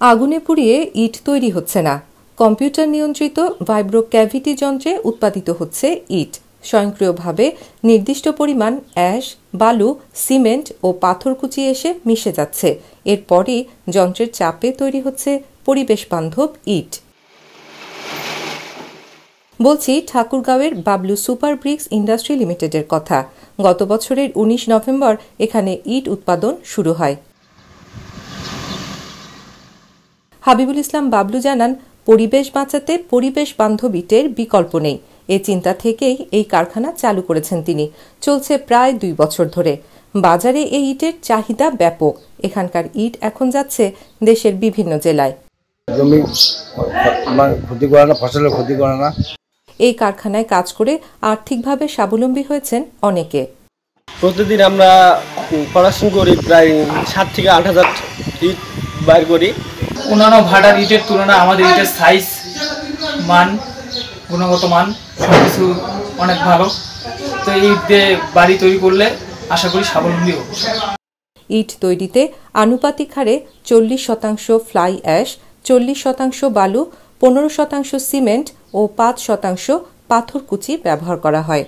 আগুনে পুড়িয়ে ইট তৈরি হচ্ছে না। কম্পিউটার নিয়ন্ত্রিত ভাইব্রো ক্যাভিটি যন্ত্রে উৎপাদিত হচ্ছে ইট। স্বয়ংক্রিয়ভাবে নির্দিষ্ট পরিমাণ অ্যাশ, বালু, সিমেন্ট ও পাথরকুচি এসে মিশে যাচ্ছে। এরপরই যন্ত্রের চাপে তৈরি হচ্ছে পরিবেশ বান্ধব ইট। বলছি ঠাকুরগাঁওয়ের বাবলু সুপার ব্রিক্স ইন্ডাস্ট্রি লিমিটেডের কথা। গত বছরের উনিশ নভেম্বর এখানে ইট উৎপাদন শুরু হয়। হাবিবুল ইসলাম বাবলু জানান পরিবেশ বাঁচাতে পরিবেশ বান্ধব ইটের বিকল্প নেই। এ চিন্তা থেকেই এই কারখানা চালু করেছেন তিনি। চলছে প্রায় দুই বছর ধরে। বাজারে এই ইটের চাহিদা ব্যাপক। এখানকার ইট এখন যাচ্ছে দেশের বিভিন্ন জেলায়। জমি ক্ষতি করে না ফসলের ক্ষতি করে না। এই কারখানায় কাজ করে আর্থিকভাবে স্বাবলম্বী হয়েছেন অনেকে। প্রতিদিন আমরা পড়াশোনা করি প্রায় সাত থেকে আট হাজার ইট বাইর করি। অন্যান্য ভাড়ার ইটের তুলনায় আমাদের ইটের সাইজ মান, গুণগত মান সব কিছু অনেক ভালো। তো এই দিয়ে বাড়ি তৈরি করলে আশা করি স্বাবলম্বী ইট তৈরিতে আনুপাতিক হারে চল্লিশ শতাংশ ফ্লাই অ্যাশ, চল্লিশ শতাংশ বালু, পনেরো শতাংশ সিমেন্ট ও পাঁচ শতাংশ পাথরকুচি ব্যবহার করা হয়।